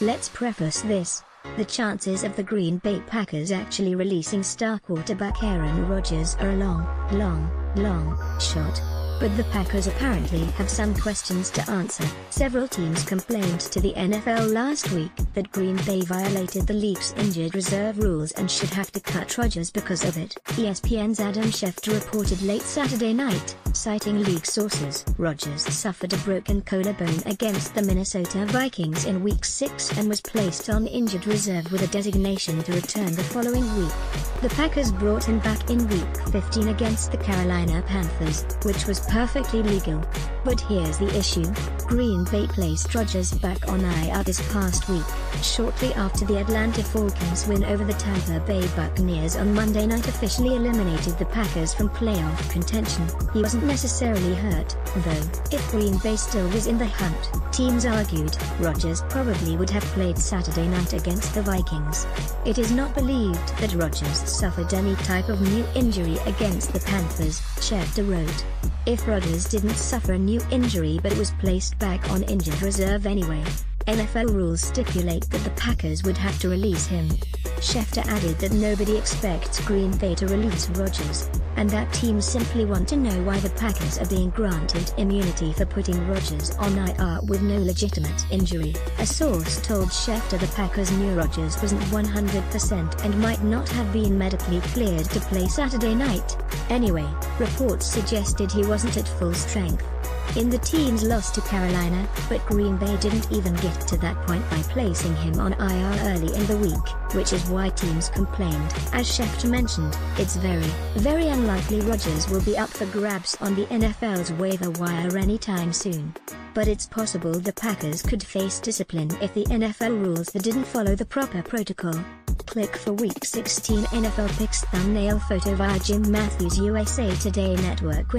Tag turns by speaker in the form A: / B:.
A: Let's preface this. The chances of the Green Bay Packers actually releasing star quarterback Aaron Rodgers are a long, long, long shot. But the Packers apparently have some questions to answer. Several teams complained to the NFL last week that Green Bay violated the league's injured reserve rules and should have to cut Rodgers because of it. ESPN's Adam Schefter reported late Saturday night, citing league sources. Rodgers suffered a broken collarbone against the Minnesota Vikings in Week 6 and was placed on injured reserve with a designation to return the following week. The Packers brought him back in Week 15 against the Carolina Panthers, which was perfectly legal. But here's the issue. Green Bay placed Rodgers back on IR this past week, shortly after the Atlanta Falcons win over the Tampa Bay Buccaneers on Monday night officially eliminated the Packers from playoff contention. He wasn't necessarily hurt, though. If Green Bay still was in the hunt, teams argued, Rodgers probably would have played Saturday night against the Vikings. It is not believed that Rodgers suffered any type of new injury against the Panthers, Schefter wrote. If Rodgers didn't suffer a new injury but was placed back on injured reserve anyway, NFL rules stipulate that the Packers would have to release him. Schefter added that nobody expects Green Bay to release Rodgers, and that team simply want to know why the Packers are being granted immunity for putting Rodgers on IR with no legitimate injury. A source told Schefter the Packers knew Rodgers wasn't 100% and might not have been medically cleared to play Saturday night. Anyway, reports suggested he wasn't at full strength. In the team's loss to Carolina, but Green Bay didn't even get to that point by placing him on IR early in the week, which is why teams complained. As Schefter mentioned, it's very, very unlikely Rodgers will be up for grabs on the NFL's waiver wire anytime soon. But it's possible the Packers could face discipline if the NFL rules that didn't follow the proper protocol. Click for Week 16 NFL Picks thumbnail photo via Jim Matthews USA Today Network.